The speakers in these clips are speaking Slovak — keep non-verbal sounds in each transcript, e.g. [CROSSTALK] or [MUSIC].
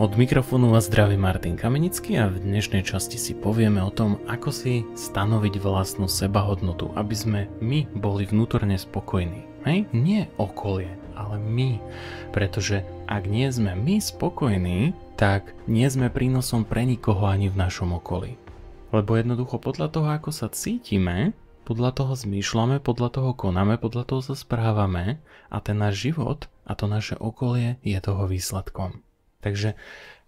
Od mikrofónu vás zdraví Martin Kamenický a v dnešnej časti si povieme o tom, ako si stanoviť vlastnú sebahodnotu, aby sme my boli vnútorne spokojní. Hej? Nie okolie, ale my. Pretože ak nie sme my spokojní, tak nie sme prínosom pre nikoho ani v našom okolí. Lebo jednoducho podľa toho, ako sa cítime, podľa toho zmýšľame, podľa toho konáme, podľa toho sa správame a ten náš život a to naše okolie je toho výsledkom. Takže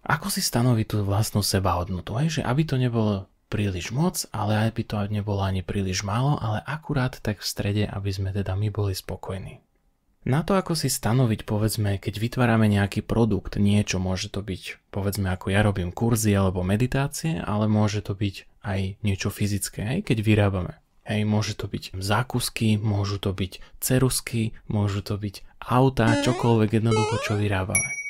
ako si stanoviť tú vlastnú sebahodnotu? Aj, že aby to nebolo príliš moc, ale aby to nebolo ani príliš málo, ale akurát tak v strede, aby sme teda my boli spokojní. Na to, ako si stanoviť, povedzme, keď vytvárame nejaký produkt, niečo, môže to byť, povedzme, ako ja robím kurzy alebo meditácie, ale môže to byť aj niečo fyzické, aj keď vyrábame. Hej, môže to byť zákusky, môžu to byť cerusky, môžu to byť auta, čokoľvek jednoducho, čo vyrábame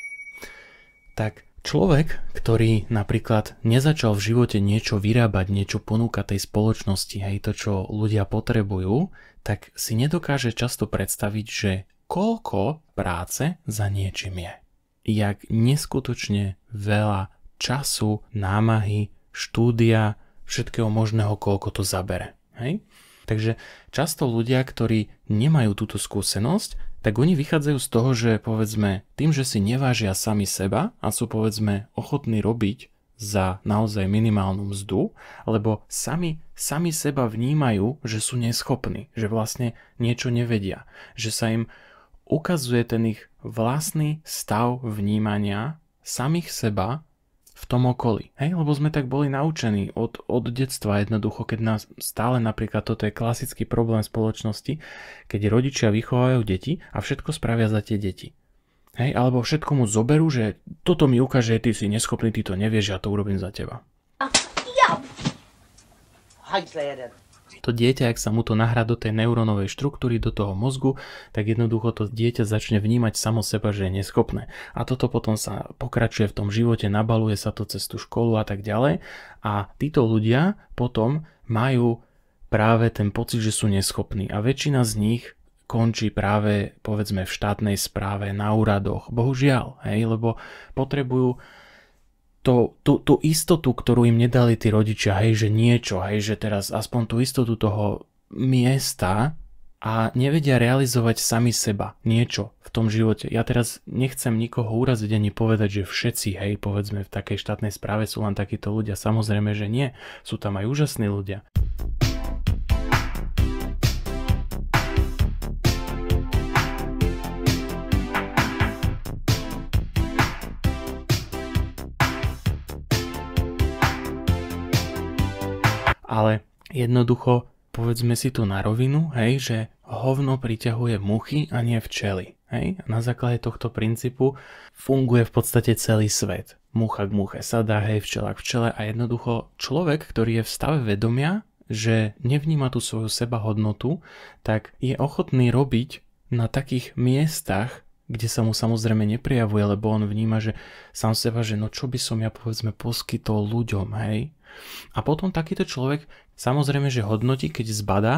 tak človek, ktorý napríklad nezačal v živote niečo vyrábať, niečo ponúkať tej spoločnosti, hej, to, čo ľudia potrebujú, tak si nedokáže často predstaviť, že koľko práce za niečím je. Jak neskutočne veľa času, námahy, štúdia, všetkého možného, koľko to zabere. Hej? Takže často ľudia, ktorí nemajú túto skúsenosť, tak oni vychádzajú z toho, že povedzme tým, že si nevážia sami seba a sú povedzme ochotní robiť za naozaj minimálnu mzdu, lebo sami, sami seba vnímajú, že sú neschopní, že vlastne niečo nevedia, že sa im ukazuje ten ich vlastný stav vnímania samých seba tom okolí. Hej? Lebo sme tak boli naučení od, od detstva jednoducho, keď nás stále napríklad toto je klasický problém spoločnosti, keď rodičia vychovajú deti a všetko spravia za tie deti. Hej, alebo všetko mu zoberú, že toto mi ukáže, ty si neschopný, ty to nevieš, ja to urobím za teba. Ja to dieťa, ak sa mu to nahrá do tej neurónovej štruktúry, do toho mozgu, tak jednoducho to dieťa začne vnímať samo seba, že je neschopné. A toto potom sa pokračuje v tom živote, nabaluje sa to cez tú školu a tak ďalej. A títo ľudia potom majú práve ten pocit, že sú neschopní. A väčšina z nich končí práve povedzme v štátnej správe, na úradoch. Bohužiaľ, hej, lebo potrebujú to, tú, tú istotu, ktorú im nedali tí rodičia, hej, že niečo, hej, že teraz aspoň tú istotu toho miesta a nevedia realizovať sami seba niečo v tom živote. Ja teraz nechcem nikoho uraziť ani povedať, že všetci, hej, povedzme v takej štátnej správe sú len takíto ľudia. Samozrejme, že nie. Sú tam aj úžasní ľudia. Ale jednoducho povedzme si to na rovinu, hej, že hovno priťahuje muchy a nie včely. Hej? Na základe tohto princípu funguje v podstate celý svet. Mucha k muche sadá, hej, včela k včele a jednoducho človek, ktorý je v stave vedomia, že nevníma tú svoju sebahodnotu, tak je ochotný robiť na takých miestach, kde sa mu samozrejme neprijavuje, lebo on vníma, že sám seba, že no čo by som ja povedzme poskytol ľuďom, hej, a potom takýto človek samozrejme, že hodnotí, keď zbadá,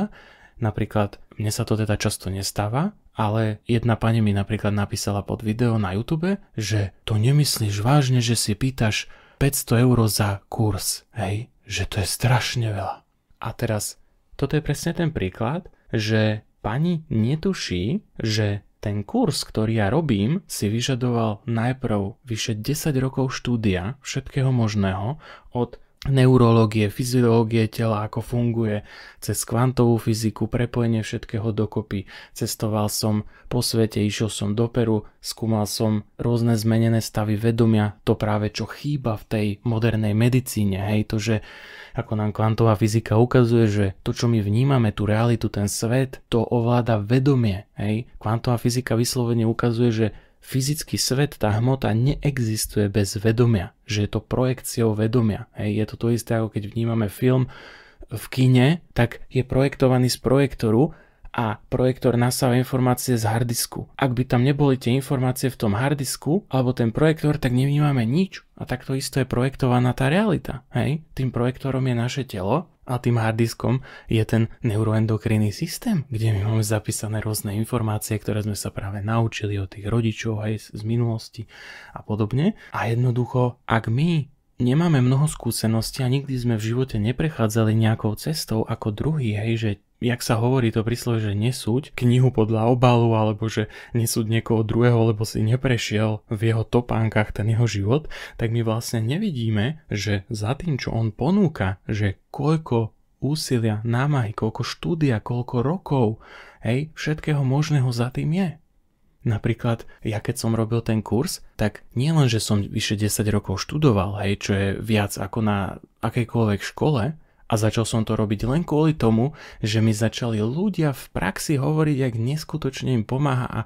napríklad mne sa to teda často nestáva, ale jedna pani mi napríklad napísala pod video na YouTube, že to nemyslíš vážne, že si pýtaš 500 eur za kurz, hej, že to je strašne veľa. A teraz, toto je presne ten príklad, že pani netuší, že ten kurz, ktorý ja robím, si vyžadoval najprv vyše 10 rokov štúdia všetkého možného od neurológie, fyziológie tela, ako funguje, cez kvantovú fyziku, prepojenie všetkého dokopy. Cestoval som po svete, išiel som do Peru, skúmal som rôzne zmenené stavy vedomia, to práve čo chýba v tej modernej medicíne, hej, to, že ako nám kvantová fyzika ukazuje, že to, čo my vnímame, tú realitu, ten svet, to ovláda vedomie, hej. Kvantová fyzika vyslovene ukazuje, že fyzický svet, tá hmota neexistuje bez vedomia, že je to projekciou vedomia. Hej, je to to isté, ako keď vnímame film v kine, tak je projektovaný z projektoru a projektor nasáva informácie z hardisku. Ak by tam neboli tie informácie v tom hardisku alebo ten projektor, tak nevnímame nič. A takto isto je projektovaná tá realita. Hej? Tým projektorom je naše telo a tým hardiskom je ten neuroendokrinný systém, kde my máme zapísané rôzne informácie, ktoré sme sa práve naučili od tých rodičov aj z minulosti a podobne. A jednoducho, ak my nemáme mnoho skúseností a nikdy sme v živote neprechádzali nejakou cestou ako druhý, hej, že jak sa hovorí to príslovo, že nesúď knihu podľa obalu alebo že nesúď niekoho druhého, lebo si neprešiel v jeho topánkach ten jeho život, tak my vlastne nevidíme, že za tým, čo on ponúka, že koľko úsilia, námahy, koľko štúdia, koľko rokov, hej, všetkého možného za tým je. Napríklad, ja keď som robil ten kurz, tak nie len, že som vyše 10 rokov študoval, hej, čo je viac ako na akejkoľvek škole, a začal som to robiť len kvôli tomu, že mi začali ľudia v praxi hovoriť, jak neskutočne im pomáha a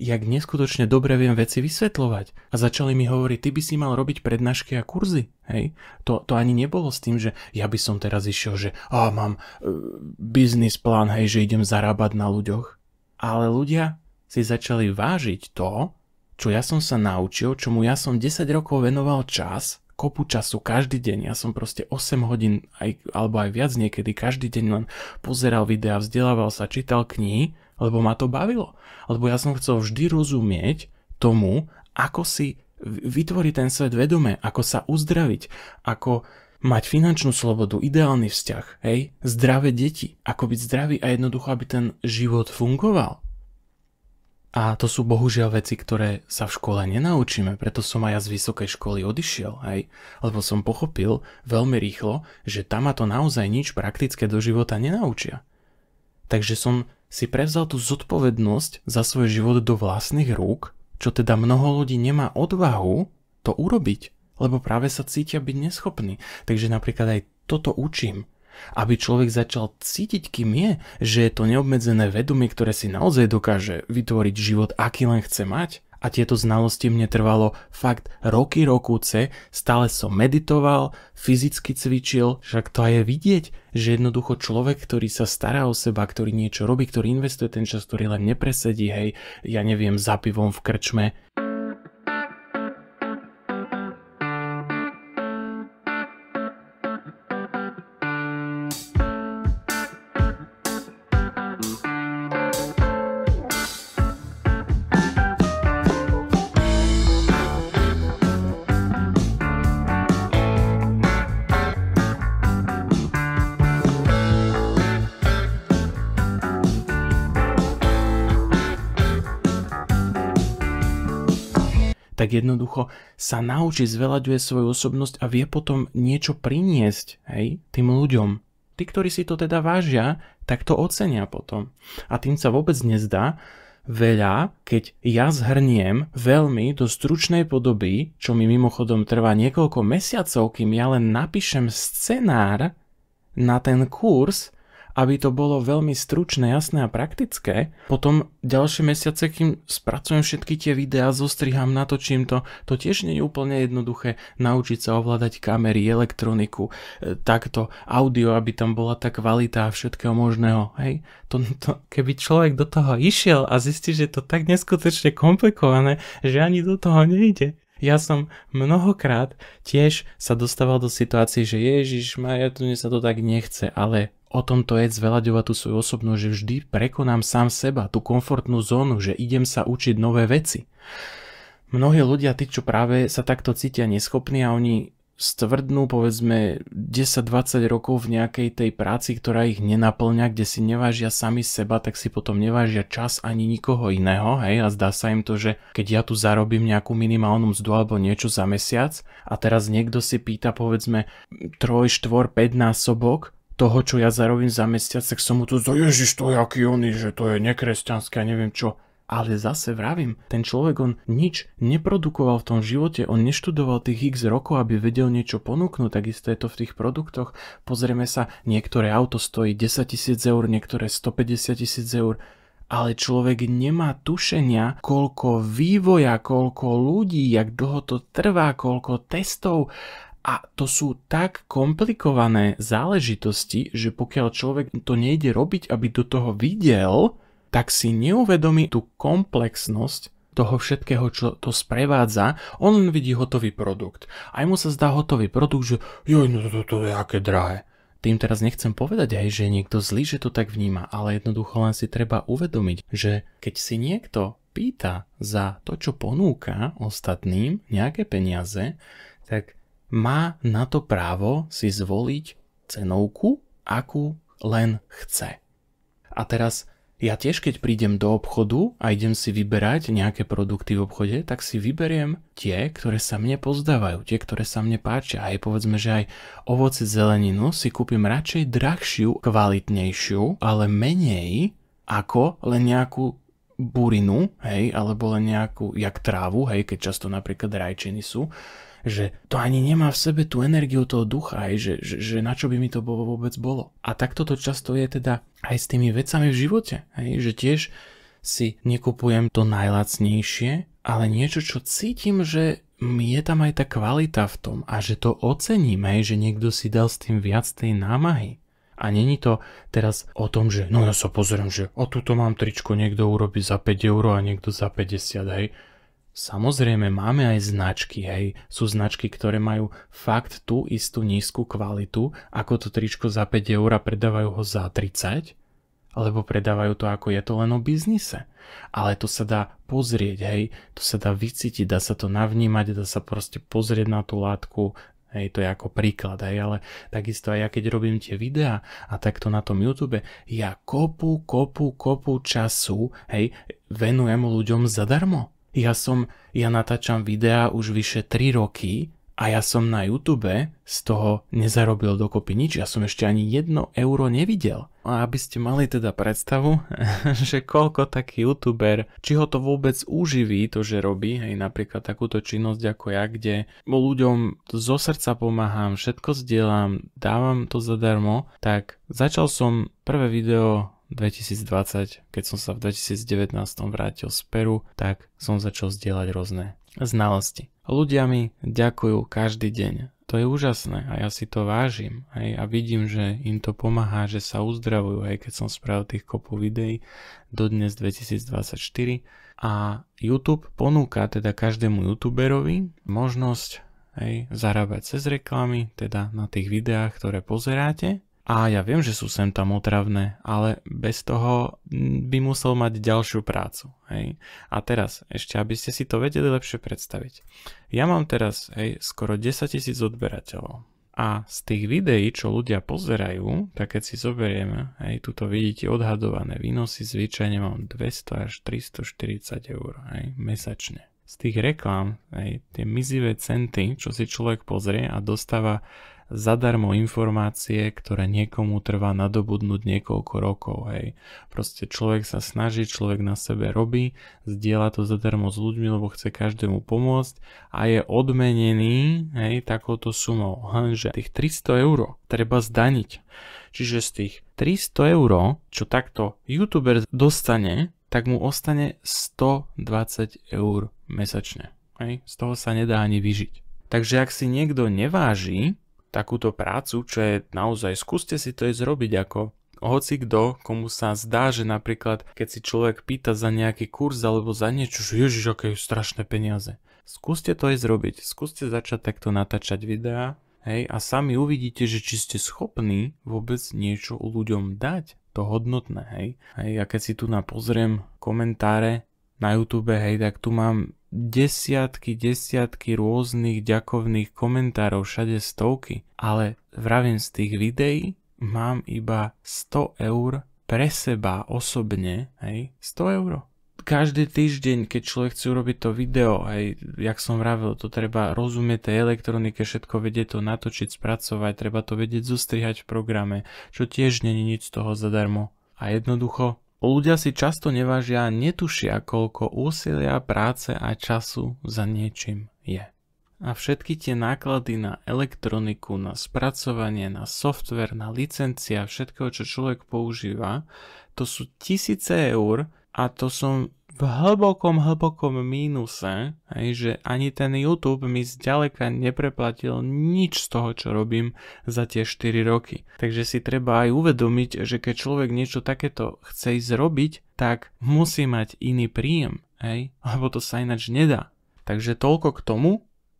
jak neskutočne dobre viem veci vysvetľovať. A začali mi hovoriť, ty by si mal robiť prednášky a kurzy. Hej? To, to ani nebolo s tým, že ja by som teraz išiel, že a mám uh, biznis plán, hej, že idem zarábať na ľuďoch. Ale ľudia si začali vážiť to, čo ja som sa naučil, čomu ja som 10 rokov venoval čas kopu času každý deň. Ja som proste 8 hodín aj, alebo aj viac niekedy každý deň len pozeral videa, vzdelával sa, čítal knihy, lebo ma to bavilo. Lebo ja som chcel vždy rozumieť tomu, ako si vytvoriť ten svet vedome, ako sa uzdraviť, ako mať finančnú slobodu, ideálny vzťah, hej, zdravé deti, ako byť zdravý a jednoducho, aby ten život fungoval. A to sú bohužiaľ veci, ktoré sa v škole nenaučíme, preto som aj ja z vysokej školy odišiel, hej, lebo som pochopil veľmi rýchlo, že tam ma to naozaj nič praktické do života nenaučia. Takže som si prevzal tú zodpovednosť za svoj život do vlastných rúk, čo teda mnoho ľudí nemá odvahu to urobiť, lebo práve sa cítia byť neschopní. Takže napríklad aj toto učím aby človek začal cítiť, kým je, že je to neobmedzené vedomie, ktoré si naozaj dokáže vytvoriť život, aký len chce mať. A tieto znalosti mne trvalo fakt roky, rokúce, stále som meditoval, fyzicky cvičil, však to aj je vidieť, že jednoducho človek, ktorý sa stará o seba, ktorý niečo robí, ktorý investuje ten čas, ktorý len nepresedí, hej, ja neviem, za pivom v krčme, tak jednoducho sa naučí, zveľaďuje svoju osobnosť a vie potom niečo priniesť hej, tým ľuďom. Tí, ktorí si to teda vážia, tak to ocenia potom. A tým sa vôbec nezdá veľa, keď ja zhrniem veľmi do stručnej podoby, čo mi mimochodom trvá niekoľko mesiacov, kým ja len napíšem scenár na ten kurz, aby to bolo veľmi stručné, jasné a praktické. Potom ďalšie mesiace, kým spracujem všetky tie videá, zostriham, natočím to, to tiež nie je úplne jednoduché naučiť sa ovládať kamery, elektroniku, e, takto, audio, aby tam bola tá kvalita a všetkého možného. Hej, to, to, keby človek do toho išiel a zistí, že je to tak neskutočne komplikované, že ani do toho nejde. Ja som mnohokrát tiež sa dostával do situácií, že Ježiš, ja to sa to tak nechce, ale O tom to je zveľaďovať tú svoju osobnosť, že vždy prekonám sám seba, tú komfortnú zónu, že idem sa učiť nové veci. Mnohí ľudia, tí, čo práve sa takto cítia neschopní a oni stvrdnú povedzme 10-20 rokov v nejakej tej práci, ktorá ich nenaplňa, kde si nevážia sami seba, tak si potom nevážia čas ani nikoho iného, hej, a zdá sa im to, že keď ja tu zarobím nejakú minimálnu mzdu alebo niečo za mesiac a teraz niekto si pýta povedzme 3, 4, 5 násobok, toho, čo ja zarobím za mesiac, tak som mu tu zo Ježiš, to je aký oný, že to je nekresťanské a neviem čo. Ale zase vravím, ten človek on nič neprodukoval v tom živote, on neštudoval tých x rokov, aby vedel niečo ponúknuť, takisto je to v tých produktoch. Pozrieme sa, niektoré auto stojí 10 tisíc eur, niektoré 150 tisíc eur, ale človek nemá tušenia, koľko vývoja, koľko ľudí, jak dlho to trvá, koľko testov a to sú tak komplikované záležitosti, že pokiaľ človek to nejde robiť, aby do toho videl, tak si neuvedomí tú komplexnosť toho všetkého, čo to sprevádza, on len vidí hotový produkt. Aj mu sa zdá hotový produkt, že joj, no to, to, je aké drahé. Tým teraz nechcem povedať aj, že niekto zlý, že to tak vníma, ale jednoducho len si treba uvedomiť, že keď si niekto pýta za to, čo ponúka ostatným nejaké peniaze, tak má na to právo si zvoliť cenovku, akú len chce. A teraz ja tiež, keď prídem do obchodu a idem si vyberať nejaké produkty v obchode, tak si vyberiem tie, ktoré sa mne pozdávajú, tie, ktoré sa mne páčia. Aj povedzme, že aj ovoce zeleninu si kúpim radšej drahšiu, kvalitnejšiu, ale menej ako len nejakú burinu, hej, alebo len nejakú, jak trávu, hej, keď často napríklad rajčiny sú, že to ani nemá v sebe tú energiu toho ducha, aj, že, že, že na čo by mi to bolo, vôbec bolo. A takto to často je teda aj s tými vecami v živote, aj, že tiež si nekupujem to najlacnejšie, ale niečo, čo cítim, že je tam aj tá kvalita v tom a že to ocením, aj, že niekto si dal s tým viac tej námahy. A není to teraz o tom, že no ja sa pozriem, že o túto mám tričko, niekto urobí za 5 eur a niekto za 50, hej. Samozrejme máme aj značky, hej. Sú značky, ktoré majú fakt tú istú nízku kvalitu, ako to tričko za 5 eur a predávajú ho za 30, alebo predávajú to ako je to len o biznise. Ale to sa dá pozrieť, hej, to sa dá vycítiť, dá sa to navnímať, dá sa proste pozrieť na tú látku, hej, to je ako príklad, hej, ale takisto aj ja keď robím tie videá a takto na tom YouTube, ja kopu, kopu, kopu času, hej, venujem ľuďom zadarmo ja som, ja natáčam videá už vyše 3 roky a ja som na YouTube z toho nezarobil dokopy nič. Ja som ešte ani jedno euro nevidel. A aby ste mali teda predstavu, [LAUGHS] že koľko taký youtuber, či ho to vôbec uživí, to že robí, hej, napríklad takúto činnosť ako ja, kde ľuďom zo srdca pomáham, všetko zdieľam, dávam to zadarmo, tak začal som prvé video 2020, keď som sa v 2019 vrátil z Peru, tak som začal zdieľať rôzne znalosti. Ľudia mi ďakujú každý deň. To je úžasné a ja si to vážim hej, a vidím, že im to pomáha, že sa uzdravujú, hej, keď som spravil tých kopu videí do dnes 2024 a YouTube ponúka teda každému youtuberovi možnosť hej, zarábať cez reklamy, teda na tých videách, ktoré pozeráte a ja viem, že sú sem tam otravné, ale bez toho by musel mať ďalšiu prácu. Hej. A teraz, ešte aby ste si to vedeli lepšie predstaviť. Ja mám teraz hej, skoro 10 tisíc odberateľov. A z tých videí, čo ľudia pozerajú, tak keď si zoberieme, hej, tuto vidíte odhadované výnosy, zvyčajne mám 200 až 340 eur hej, mesačne. Z tých reklám, hej, tie mizivé centy, čo si človek pozrie a dostáva zadarmo informácie, ktoré niekomu trvá nadobudnúť niekoľko rokov, hej. Proste človek sa snaží, človek na sebe robí, zdieľa to zadarmo s ľuďmi, lebo chce každému pomôcť a je odmenený, hej, takouto sumou. Lenže tých 300 eur treba zdaniť. Čiže z tých 300 eur, čo takto youtuber dostane, tak mu ostane 120 eur mesačne. Hej? Z toho sa nedá ani vyžiť. Takže ak si niekto neváži takúto prácu, čo je naozaj, skúste si to aj zrobiť ako hoci kto, komu sa zdá, že napríklad keď si človek pýta za nejaký kurz alebo za niečo, že ježiš, aké strašné peniaze. Skúste to aj zrobiť, skúste začať takto natáčať videá, hej, a sami uvidíte, že či ste schopní vôbec niečo ľuďom dať, to hodnotné, hej. hej a keď si tu napozriem komentáre na YouTube, hej, tak tu mám desiatky, desiatky rôznych ďakovných komentárov, všade stovky, ale vravím z tých videí mám iba 100 eur pre seba osobne, hej, 100 eur. Každý týždeň, keď človek chce urobiť to video, aj jak som vravil, to treba rozumieť tej elektronike, všetko vedieť to natočiť, spracovať, treba to vedieť zostrihať v programe, čo tiež není nič z toho zadarmo. A jednoducho Ľudia si často nevážia a netušia, koľko úsilia, práce a času za niečím je. A všetky tie náklady na elektroniku, na spracovanie, na software, na licencia, všetko, čo človek používa, to sú tisíce eur a to som v hlbokom, hlbokom mínuse, hej, že ani ten YouTube mi zďaleka nepreplatil nič z toho, čo robím za tie 4 roky. Takže si treba aj uvedomiť, že keď človek niečo takéto chce ísť robiť, tak musí mať iný príjem, hej, lebo to sa ináč nedá. Takže toľko k tomu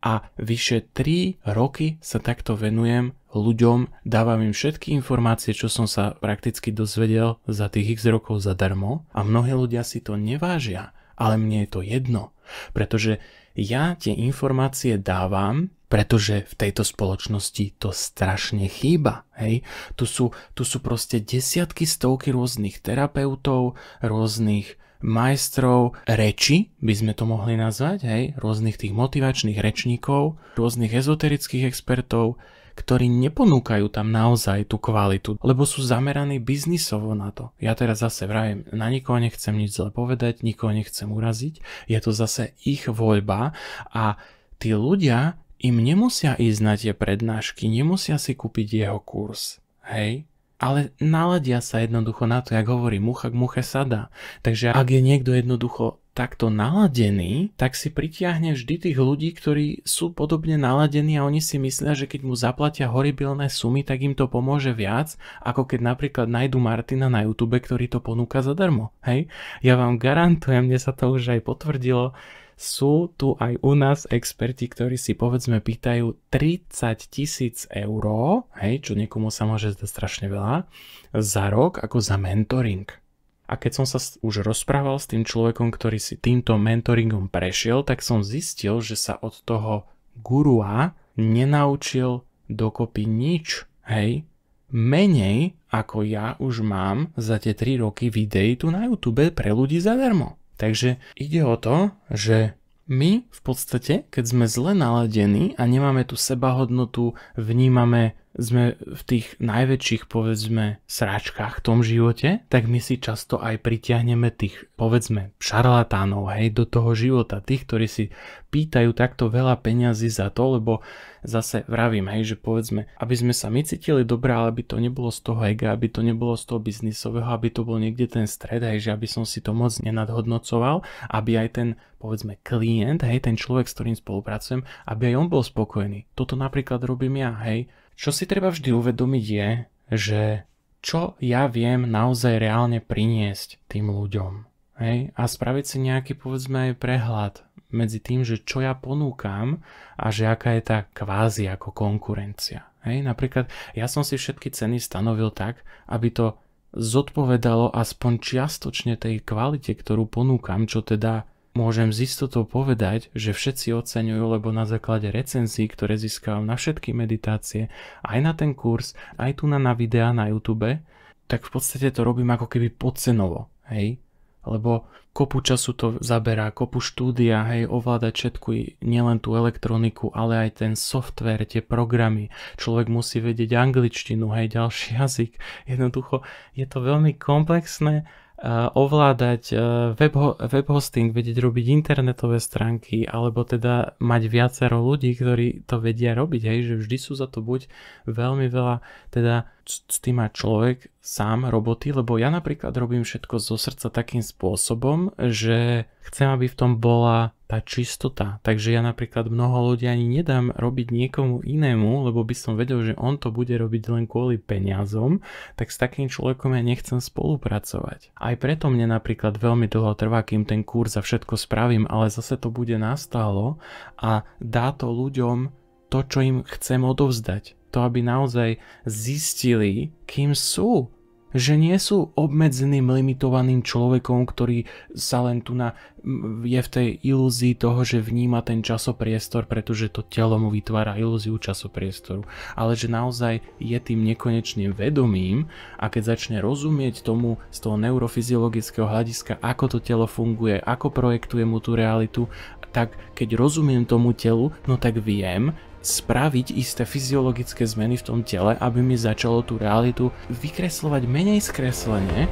a vyše 3 roky sa takto venujem ľuďom, dávam im všetky informácie, čo som sa prakticky dozvedel za tých x rokov zadarmo a mnohí ľudia si to nevážia, ale mne je to jedno, pretože ja tie informácie dávam, pretože v tejto spoločnosti to strašne chýba. Hej? Tu, sú, tu sú proste desiatky, stovky rôznych terapeutov, rôznych majstrov reči, by sme to mohli nazvať, hej, rôznych tých motivačných rečníkov, rôznych ezoterických expertov, ktorí neponúkajú tam naozaj tú kvalitu, lebo sú zameraní biznisovo na to. Ja teraz zase vravím, na nikoho nechcem nič zle povedať, nikoho nechcem uraziť, je to zase ich voľba a tí ľudia im nemusia ísť na tie prednášky, nemusia si kúpiť jeho kurz. Hej, ale naladia sa jednoducho na to, jak hovorí, mucha k muche sada. Takže ak je niekto jednoducho takto naladený, tak si pritiahne vždy tých ľudí, ktorí sú podobne naladení a oni si myslia, že keď mu zaplatia horibilné sumy, tak im to pomôže viac, ako keď napríklad nájdu Martina na YouTube, ktorý to ponúka zadarmo. Hej? Ja vám garantujem, mne sa to už aj potvrdilo, sú tu aj u nás experti, ktorí si povedzme pýtajú 30 tisíc eur, hej, čo niekomu sa môže zdať strašne veľa, za rok ako za mentoring. A keď som sa už rozprával s tým človekom, ktorý si týmto mentoringom prešiel, tak som zistil, že sa od toho gurua nenaučil dokopy nič, hej, menej ako ja už mám za tie 3 roky videí tu na YouTube pre ľudí zadarmo. Takže ide o to, že my v podstate, keď sme zle naladení a nemáme tú sebahodnotu, vnímame sme v tých najväčších, povedzme, sráčkach v tom živote, tak my si často aj pritiahneme tých, povedzme, šarlatánov, hej, do toho života, tých, ktorí si pýtajú takto veľa peňazí za to, lebo zase vravím, hej, že povedzme, aby sme sa my cítili dobre, ale aby to nebolo z toho ega, aby to nebolo z toho biznisového, aby to bol niekde ten stred, hej, že aby som si to moc nenadhodnocoval, aby aj ten, povedzme, klient, hej, ten človek, s ktorým spolupracujem, aby aj on bol spokojný. Toto napríklad robím ja, hej, čo si treba vždy uvedomiť je, že čo ja viem naozaj reálne priniesť tým ľuďom. Hej? A spraviť si nejaký povedzme aj prehľad medzi tým, že čo ja ponúkam a že aká je tá kvázi ako konkurencia. Hej? Napríklad ja som si všetky ceny stanovil tak, aby to zodpovedalo aspoň čiastočne tej kvalite, ktorú ponúkam, čo teda Môžem z istotou povedať, že všetci oceňujú, lebo na základe recenzií, ktoré získavam na všetky meditácie, aj na ten kurz, aj tu na, na videá na YouTube, tak v podstate to robím ako keby podcenovo, hej? Lebo kopu času to zaberá, kopu štúdia, hej, ovládať všetku, nielen tú elektroniku, ale aj ten software, tie programy. Človek musí vedieť angličtinu, hej, ďalší [LAUGHS] jazyk. Jednoducho je to veľmi komplexné ovládať web, web hosting, vedieť robiť internetové stránky, alebo teda mať viacero ľudí, ktorí to vedia robiť, hej, že vždy sú za to buď veľmi veľa, teda s tým človek sám roboty, lebo ja napríklad robím všetko zo srdca takým spôsobom, že chcem, aby v tom bola tá čistota. Takže ja napríklad mnoho ľudí ani nedám robiť niekomu inému, lebo by som vedel, že on to bude robiť len kvôli peniazom, tak s takým človekom ja nechcem spolupracovať. Aj preto mne napríklad veľmi dlho trvá, kým ten kurz a všetko spravím, ale zase to bude nastálo a dá to ľuďom to, čo im chcem odovzdať to, aby naozaj zistili, kým sú. Že nie sú obmedzeným, limitovaným človekom, ktorý sa len tu na, je v tej ilúzii toho, že vníma ten časopriestor, pretože to telo mu vytvára ilúziu časopriestoru. Ale že naozaj je tým nekonečným vedomím a keď začne rozumieť tomu z toho neurofyziologického hľadiska, ako to telo funguje, ako projektuje mu tú realitu, tak keď rozumiem tomu telu, no tak viem, spraviť isté fyziologické zmeny v tom tele, aby mi začalo tú realitu vykreslovať menej skreslene